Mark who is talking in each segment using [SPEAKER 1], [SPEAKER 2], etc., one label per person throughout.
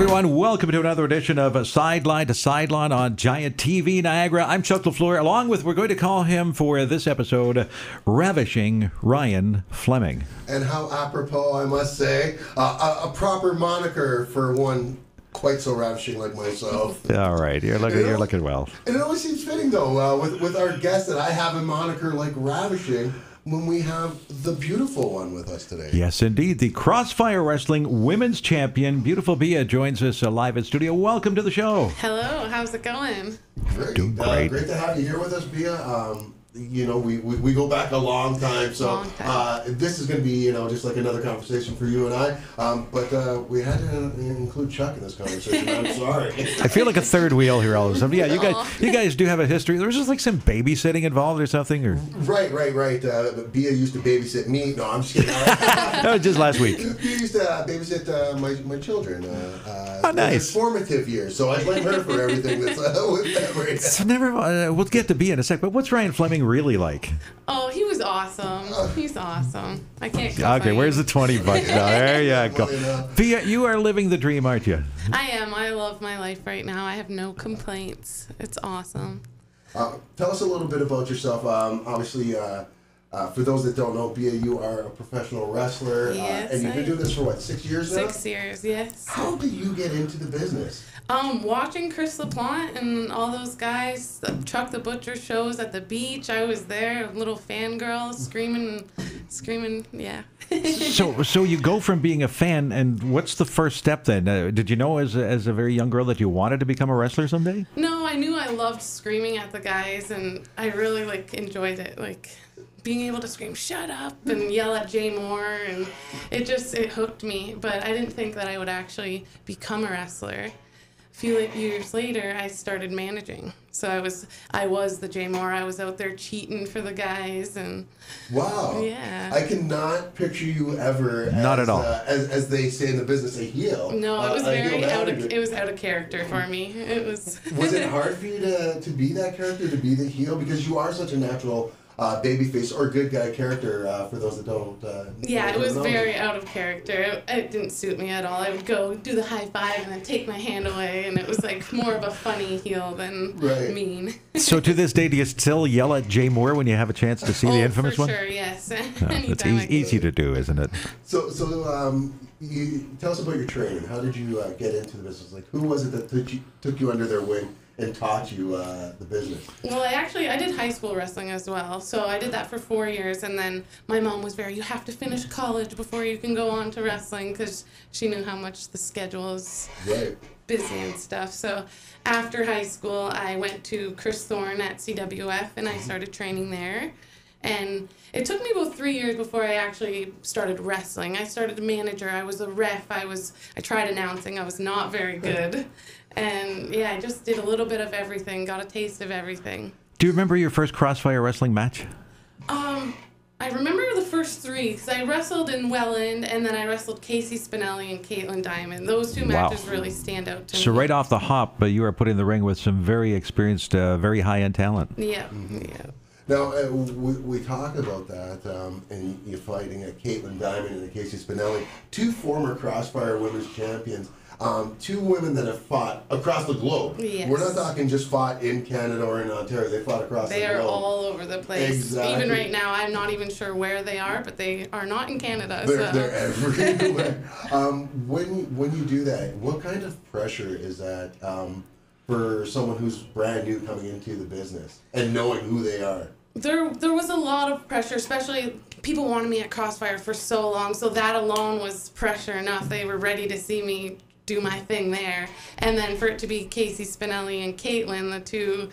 [SPEAKER 1] everyone. Welcome to another edition of Sideline to Sideline on Giant TV Niagara. I'm Chuck LeFleur. Along with, we're going to call him for this episode, Ravishing Ryan Fleming.
[SPEAKER 2] And how apropos, I must say, uh, a, a proper moniker for one quite so ravishing like myself.
[SPEAKER 1] All right, you're looking, you're looking well.
[SPEAKER 2] And it always seems fitting, though, uh, with, with our guest that I have a moniker like ravishing when we have the beautiful one with us today.
[SPEAKER 1] Yes, indeed. The Crossfire Wrestling Women's Champion, Beautiful Beaa, joins us uh, live at studio. Welcome to the show.
[SPEAKER 3] Hello, how's it going?
[SPEAKER 2] Great.
[SPEAKER 1] Doing
[SPEAKER 2] Uh,
[SPEAKER 1] great.
[SPEAKER 2] great to have you here with us, Beaa. Um, you know, we, we, we go back a long time, so
[SPEAKER 3] Long time.
[SPEAKER 2] Uh, this is going to be, you know, just like another conversation for you and I. Um, but uh, we had to include Chuck in this conversation. I'm sorry.
[SPEAKER 1] I feel like a third wheel here all of a sudden. Yeah, you guys, you guys do have a history. There was just like some babysitting involved or something, or
[SPEAKER 2] Right, right, right. Uh, Beaa used to babysit me. No, I'm just kidding.
[SPEAKER 1] that was just last week.
[SPEAKER 2] Beaa used to uh, babysit uh, my, my children. Uh, uh,
[SPEAKER 1] Oh, nice.
[SPEAKER 2] in formative years. So I blame her for everything that's uh, with them right now.
[SPEAKER 1] So never. Uh, we'll get to Beaa in a sec. But what's Ryan Fleming really like?
[SPEAKER 3] Oh, he was awesome. He's awesome. I can't.
[SPEAKER 1] Okay, where's the twenty bucks? now? There you go.
[SPEAKER 2] enough.
[SPEAKER 1] Beaa, you are living the dream, aren't you?
[SPEAKER 3] I am. I love my life right now. I have no complaints. It's awesome.
[SPEAKER 2] Uh, tell us a little bit about yourself. Um, obviously, uh, uh, for those that don't know, Beaa, you are a professional wrestler,
[SPEAKER 3] Yes,
[SPEAKER 2] uh, and you've been doing this for what six years now.
[SPEAKER 3] Six years, yes.
[SPEAKER 2] How did you get into the business?
[SPEAKER 3] Um, watching Chris LaPlante and all those guys, uh, Chuck the Butcher shows at the beach. I was there, a little fangirl, screaming, screaming. Yeah.
[SPEAKER 1] So, so you go from being a fan, and what's the first step then? Uh, did you know as a, as a very young girl that you wanted to become a wrestler someday?
[SPEAKER 3] No, I knew I loved screaming at the guys, and I really like enjoyed it. Like being able to scream "shut up" and yell at Jay Moore, and it just it hooked me. But I didn't think that I would actually become a wrestler. A few years later, I started managing. So I was I was the Jay Moore. I was out there cheating for the guys, and
[SPEAKER 2] Wow.
[SPEAKER 3] Yeah.
[SPEAKER 2] I cannot picture you ever.
[SPEAKER 1] Not
[SPEAKER 2] as,
[SPEAKER 1] at all.
[SPEAKER 2] Uh, as, as they say in the business, a heel.
[SPEAKER 3] no,
[SPEAKER 2] Uh,
[SPEAKER 3] it was
[SPEAKER 2] a heel
[SPEAKER 3] very out of it was out of character for me. It was.
[SPEAKER 2] Was it hard for you to, to be that character, to be the heel? Because you are such a natural uh, babyface or good guy character, uh, for those that don't. Uh,
[SPEAKER 3] Yeah, it was
[SPEAKER 2] know.
[SPEAKER 3] very out of character. It, it didn't suit me at all. I would go do the high five and then take my hand away, and it was like more of a funny heel than
[SPEAKER 2] Right.
[SPEAKER 3] mean.
[SPEAKER 1] So to this day, do you still yell at Jay Moore when you have a chance to see
[SPEAKER 3] oh,
[SPEAKER 1] the infamous
[SPEAKER 3] for
[SPEAKER 1] one?
[SPEAKER 3] sure, yes.
[SPEAKER 1] No,
[SPEAKER 3] Anytime
[SPEAKER 1] it's
[SPEAKER 3] I
[SPEAKER 1] easy, easy to do, isn't it?
[SPEAKER 2] So, so um, you tell us about your training. How did you uh, get into the business? Like, who was it that took you, took you under their wing and taught you uh, the business?
[SPEAKER 3] Well, I actually I did high school wrestling as well. So I did that for four years, and then my mom was very, you have to finish college before you can go on to wrestling, because she knew how much the schedule is
[SPEAKER 2] Right.
[SPEAKER 3] busy and stuff. So after high school, I went to Chris Thorne at CWF and I started training there. And it took me about three years before I actually started wrestling. I started a manager. I was a ref. I was I tried announcing. I was not very good. And yeah, I just did a little bit of everything. Got a taste of everything.
[SPEAKER 1] Do you remember your first Crossfire wrestling match?
[SPEAKER 3] Um, I remember the first three because I wrestled in Welland and then I wrestled Casey Spinelli and Kaitlin Diemond. Those two
[SPEAKER 1] Wow.
[SPEAKER 3] matches really stand out to
[SPEAKER 1] So
[SPEAKER 3] me.
[SPEAKER 1] So right off the hop, uh, you are put in the ring with some very experienced, uh, very high-end talent.
[SPEAKER 3] Yeah,
[SPEAKER 1] Mm-hmm.
[SPEAKER 3] yeah.
[SPEAKER 2] Now, uh, we, we talk about that, um, and you're fighting a Kaitlin Diemond and a Casey Spinelli, two former Crossfire Women's Champions, um, two women that have fought across the globe.
[SPEAKER 3] Yes.
[SPEAKER 2] We're not talking just fought in Canada or in Ontario, they fought across
[SPEAKER 3] They
[SPEAKER 2] the
[SPEAKER 3] are all over the place.
[SPEAKER 2] Exactly.
[SPEAKER 3] Even right now, I'm not even sure where they are, but they are not in Canada.
[SPEAKER 2] They're,
[SPEAKER 3] so.
[SPEAKER 2] they're everywhere. um, when when you do that, what kind of pressure is that um, for someone who's brand new coming into the business and knowing who they are?
[SPEAKER 3] There, there was a lot of pressure, especially people wanted me at Crossfire for so long, so that alone was pressure enough. They were ready to see me do my thing there, and then for it to be Casey Spinelli and Kaitlin, the two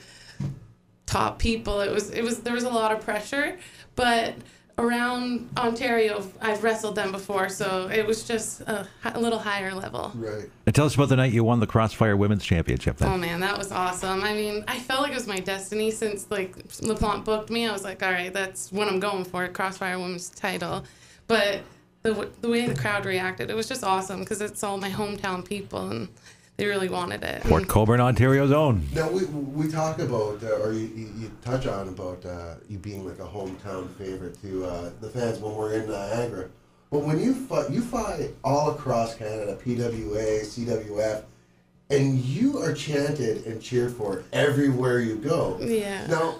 [SPEAKER 3] top people, it was, it was, there was a lot of pressure, but around Ontario, I've wrestled them before, so it was just a, a little higher level.
[SPEAKER 2] Right.
[SPEAKER 1] And tell us about the night you won the Crossfire Women's Championship. Then.
[SPEAKER 3] Oh man, that was awesome. I mean, I felt like it was my destiny since like LaPlante booked me. I was like, all right, that's what I'm going for, Crossfire Women's title. But the the way the crowd reacted, it was just awesome because it's all my hometown people and they really wanted it.
[SPEAKER 1] Port Colborne, Ontario's own.
[SPEAKER 2] Now we we talk about uh, or you, you, you touch on about uh, you being like a hometown favorite to uh, the fans when we're in Niagara. But when you fight, you fight all across Canada, PWA, CWF, and you are chanted and cheered for everywhere you go.
[SPEAKER 3] Yeah.
[SPEAKER 2] Now,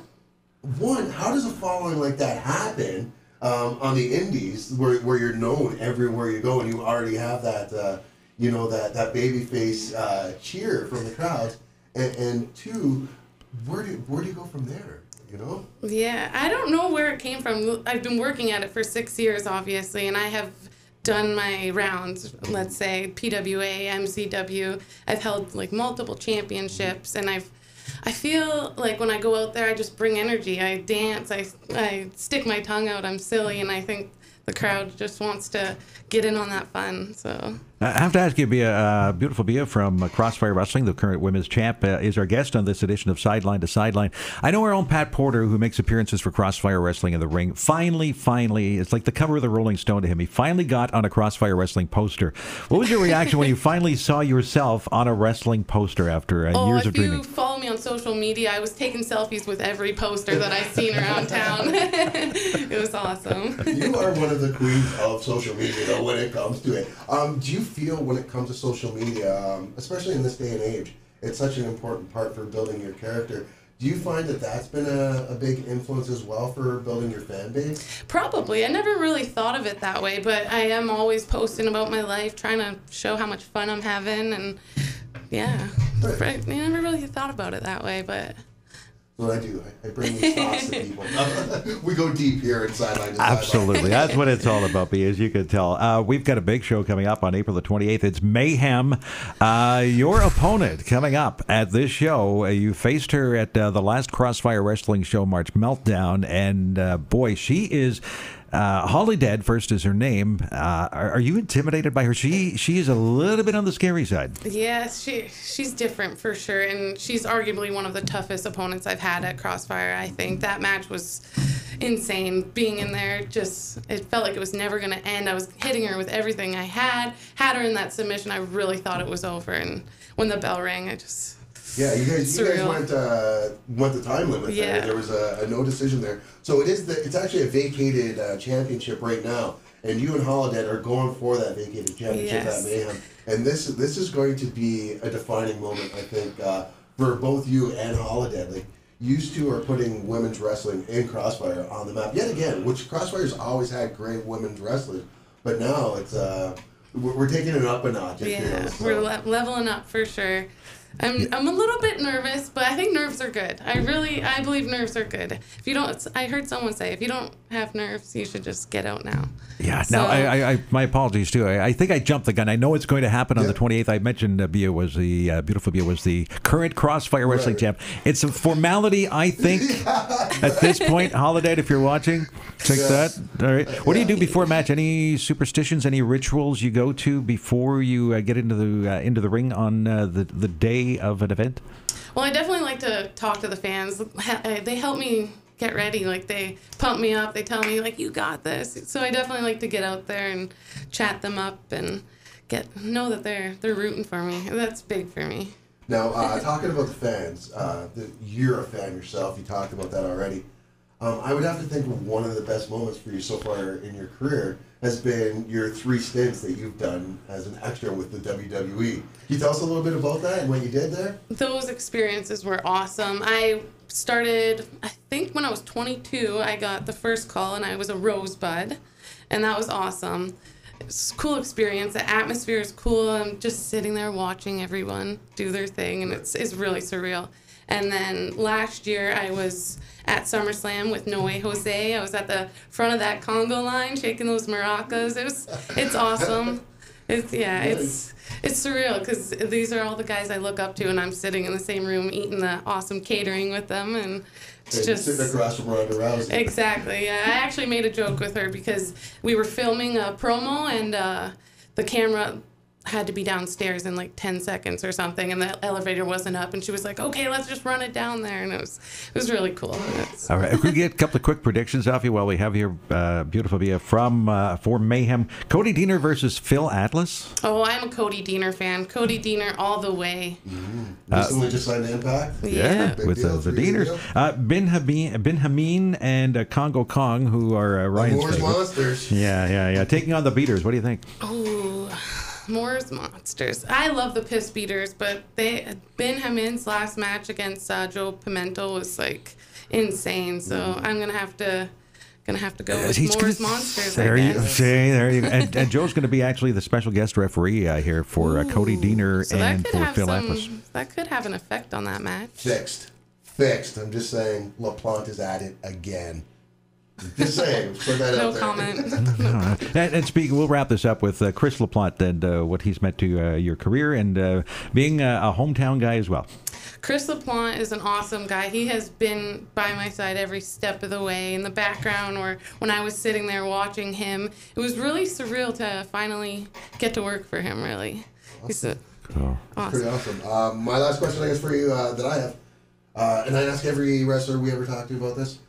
[SPEAKER 2] one, how does a following like that happen um, on the Indies, where, where you're known everywhere you go, and you already have that, uh, you know, that that babyface uh, cheer from the crowds, and, and two, where do where do you go from there? You know.
[SPEAKER 3] Yeah, I don't know where it came from. I've been working at it for six years, obviously, and I have done my rounds, let's say PWA, MCW. I've held like multiple championships, and I've I feel like when I go out there, I just bring energy. I dance, I, I stick my tongue out, I'm silly, and I think the crowd just wants to get in on that fun. So
[SPEAKER 1] I have to ask you, Beaa, uh, beautiful Beaa from uh, Crossfire Wrestling, the current women's champ, uh, is our guest on this edition of Sideline to Sideline. I know our own Pat Porter, who makes appearances for Crossfire Wrestling in the ring, finally, finally, it's like the cover of the Rolling Stone to him. He finally got on a Crossfire Wrestling poster. What was your reaction when you finally saw yourself on a wrestling poster after uh,
[SPEAKER 3] oh,
[SPEAKER 1] years of dreaming?
[SPEAKER 3] Me on social media, I was taking selfies with every poster that I've seen around town. it was awesome.
[SPEAKER 2] You are one of the queens of social media, though, when it comes to it. Um, do you feel when it comes to social media, um, especially in this day and age, it's such an important part for building your character? Do you find that that's been a, a big influence as well for building your fan base?
[SPEAKER 3] Probably. I never really thought of it that way, but I am always posting about my life, trying to show how much fun I'm having, and yeah, I never really thought about it that way, but.
[SPEAKER 2] Well, I do. I, I bring these thoughts to people. we go deep here inside. sideline.
[SPEAKER 1] Absolutely. That's what it's all about, B, as you can tell. Uh, we've got a big show coming up on April the 28th. It's Mayhem. Uh, your opponent coming up at this show, uh, you faced her at uh, the last Crossfire Wrestling show, March Meltdown, and uh, boy, she is. Uh, Holidead, first is her name. Uh, are, are you intimidated by her? She she is a little bit on the scary side.
[SPEAKER 3] Yes, she she's different for sure, and she's arguably one of the toughest opponents I've had at Crossfire. I think that match was insane. Being in there, just it felt like it was never gonna end. I was hitting her with everything I had. Had her in that submission. I really thought it was over, and when the bell rang, I just
[SPEAKER 2] Yeah, you guys, you guys went uh, went the time limit there.
[SPEAKER 3] Yeah.
[SPEAKER 2] There was a, a no decision there. So it is the it's actually a vacated uh, championship right now, and you and Holidead are going for that vacated championship
[SPEAKER 3] Yes.
[SPEAKER 2] at Mayhem. And this this is going to be a defining moment, I think, uh, for both you and Holidead. Like you two are putting women's wrestling in Crossfire on the map yet again, which Crossfire's always had great women's wrestlers, but now it's uh, we're, we're taking it up a notch.
[SPEAKER 3] Yeah,
[SPEAKER 2] feel, so.
[SPEAKER 3] we're le- leveling up for sure. I'm, I'm a little bit nervous, but I think nerves are good. I really, I believe nerves are good. If you don't, I heard someone say, if you don't have nerves, you should just get out now.
[SPEAKER 1] Yeah,
[SPEAKER 3] So-
[SPEAKER 1] no, I, I, I, my apologies too. I, I think I jumped the gun. I know it's going to happen on
[SPEAKER 2] Yeah.
[SPEAKER 1] the 28th. I mentioned uh, Beaa was the uh, beautiful Beaa was the current Crossfire Wrestling
[SPEAKER 2] Right.
[SPEAKER 1] champ. It's a formality, I think, at this point. Holiday, if you're watching, take
[SPEAKER 2] Yes.
[SPEAKER 1] that. All right. What do you do before a match? Any superstitions? Any rituals you go to before you uh, get into the uh, into the ring on uh, the the day of an event?
[SPEAKER 3] Well, I definitely like to talk to the fans. Uh, They help me get ready. Like they pump me up. They tell me like you got this. So I definitely like to get out there and chat them up and get know that they're they're rooting for me. That's big for me.
[SPEAKER 2] Now, uh, talking about the fans, uh, the, you're a fan yourself. You talked about that already. Um, I would have to think of one of the best moments for you so far in your career has been your three stints that you've done as an extra with the WWE. Can you tell us a little bit about that and what you did there?
[SPEAKER 3] Those experiences were awesome. I started, I think when I was 22, I got the first call and I was a rosebud, and that was awesome. It's cool experience. The atmosphere is cool. I'm just sitting there watching everyone do their thing, and it's, it's really surreal. And then last year, I was at SummerSlam with No Way Jose. I was at the front of that Congo line shaking those maracas. It was, it's awesome. It's yeah, it's it's surreal because these are all the guys I look up to, and I'm sitting in the same room eating the awesome catering with them, and it's
[SPEAKER 2] And
[SPEAKER 3] just
[SPEAKER 2] sitting across from Ronda Rousey.
[SPEAKER 3] exactly. Yeah, I actually made a joke with her because we were filming a promo, and uh, the camera had to be downstairs in like 10 seconds or something and the elevator wasn't up and she was like okay let's just run it down there and it was it was really cool It's-
[SPEAKER 1] All right, if we get a couple of quick predictions off you while we have your uh, beautiful Beaa from uh, for Mayhem. Cody Deaner versus Phil Atlas.
[SPEAKER 3] oh i'm a cody deaner fan cody deaner all the way
[SPEAKER 2] Recently just signed Impact.
[SPEAKER 3] yeah,
[SPEAKER 2] Big
[SPEAKER 1] with
[SPEAKER 2] deal,
[SPEAKER 1] uh, the
[SPEAKER 2] big
[SPEAKER 1] Deaners.
[SPEAKER 2] deal.
[SPEAKER 1] Uh, ben, Hameen, ben Hameen and uh, Congo Kong, who are uh, Ryan's
[SPEAKER 2] Moore's
[SPEAKER 1] favorite.
[SPEAKER 2] Monsters.
[SPEAKER 1] Yeah, yeah, yeah. Taking on the Beaters. What do you think?
[SPEAKER 3] Ooh, Moore's Monsters. I love the Piss Beaters, but they Ben Hamin's last match against uh, Joe Pimento was like insane. So I'm gonna have to gonna have to go with
[SPEAKER 1] He's
[SPEAKER 3] Moore's
[SPEAKER 1] gonna-
[SPEAKER 3] Monsters.
[SPEAKER 1] There
[SPEAKER 3] I
[SPEAKER 1] you
[SPEAKER 3] guess.
[SPEAKER 1] see, there you go. And, and Joe's going to be actually the special guest referee uh, here for uh, Cody Deaner
[SPEAKER 3] So that
[SPEAKER 1] and
[SPEAKER 3] could
[SPEAKER 1] for
[SPEAKER 3] have
[SPEAKER 1] Phil
[SPEAKER 3] some.
[SPEAKER 1] Atlas.
[SPEAKER 3] That could have an effect on that match.
[SPEAKER 2] Fixed. Fixed. I'm just saying LaPlante is at it again. Just saying. Put that
[SPEAKER 3] No
[SPEAKER 2] out there.
[SPEAKER 3] comment.
[SPEAKER 1] And, and speaking, we'll wrap this up with uh, Chris LaPlante and uh, what he's meant to uh, your career and uh, being a, a hometown guy as well.
[SPEAKER 3] Chris LaPlante is an awesome guy. He has been by my side every step of the way in the background or when I was sitting there watching him. It was really surreal to finally get to work for him, really. He's a,
[SPEAKER 1] So,
[SPEAKER 2] Pretty
[SPEAKER 3] awesome.
[SPEAKER 2] awesome. Um, my last question, I guess, for you uh, that I have, uh, and I ask every wrestler we ever talk to about this.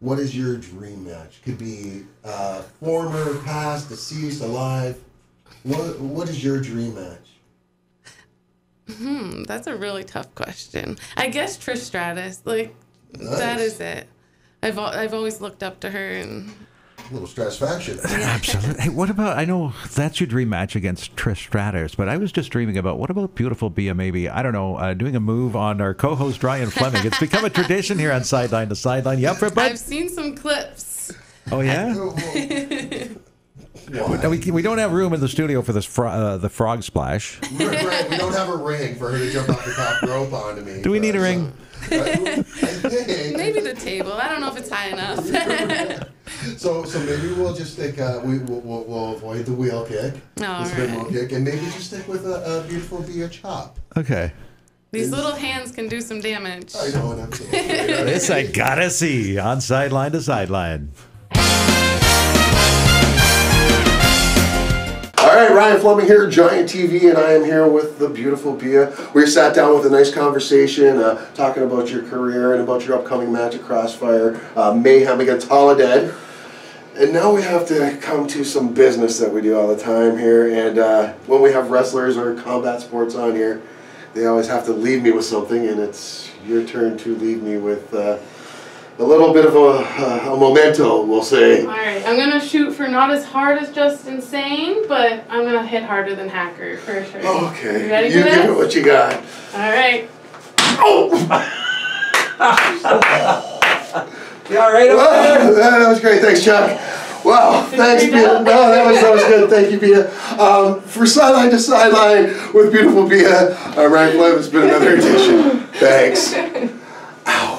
[SPEAKER 2] What is your dream match? Could be uh, former, past, deceased, alive. What What is your dream match?
[SPEAKER 3] Hmm, that's a really tough question. I guess Trish Stratus. Like, that
[SPEAKER 2] Nice.
[SPEAKER 3] is it. I've, I've always looked up to her and
[SPEAKER 2] A little satisfaction.
[SPEAKER 1] absolutely. Hey, what about? I know that's your dream match against Trish Stratus, but I was just dreaming about what about beautiful Beaa? Maybe I don't know, uh, doing a move on our co-host Ryan Fleming. It's become a tradition here on Sideline to Sideline. You up for it, bud?
[SPEAKER 3] I've seen some clips.
[SPEAKER 1] Oh yeah.
[SPEAKER 2] Why?
[SPEAKER 1] No, we, we don't have room in the studio for this fro- uh, the frog splash.
[SPEAKER 2] right, right. We don't have a ring for her to jump off the top rope onto me.
[SPEAKER 1] Do we need a ring?
[SPEAKER 2] uh, I think-
[SPEAKER 3] Maybe the table. I don't know if it's high enough.
[SPEAKER 2] So, so maybe we'll just stick. Uh, we we'll, we'll, we'll avoid the wheel kick,
[SPEAKER 3] All
[SPEAKER 2] the spin
[SPEAKER 3] right.
[SPEAKER 2] wheel kick, and maybe just stick with a, a beautiful beer chop.
[SPEAKER 1] Okay.
[SPEAKER 3] These little hands can do some damage.
[SPEAKER 2] I know, and I'm so
[SPEAKER 1] This I gotta see on Sideline to Sideline.
[SPEAKER 2] All right, Ryan Fleming here, Giant TV, and I am here with the beautiful Beaa. We sat down with a nice conversation, uh, talking about your career and about your upcoming match at Crossfire, uh, Mayhem against Holidead. And now we have to come to some business that we do all the time here. And uh, when we have wrestlers or combat sports on here, they always have to leave me with something, and it's your turn to leave me with uh, a little bit of a, a memento, we'll say.
[SPEAKER 3] All right, I'm gonna shoot for not as hard as Just Insane, but I'm gonna hit harder than Hacker for sure.
[SPEAKER 2] Okay,
[SPEAKER 3] You ready
[SPEAKER 2] you
[SPEAKER 3] for
[SPEAKER 2] give it what you got.
[SPEAKER 3] All right.
[SPEAKER 1] You all right?
[SPEAKER 2] Wow, that was great. Thanks, Chuck. Wow, thanks,
[SPEAKER 3] you Beaa.
[SPEAKER 2] No, that was that was good. Thank you, Beaa. Um, for sideline to sideline with beautiful Beaa, uh, Ryan Flem, it's been another edition. Thanks.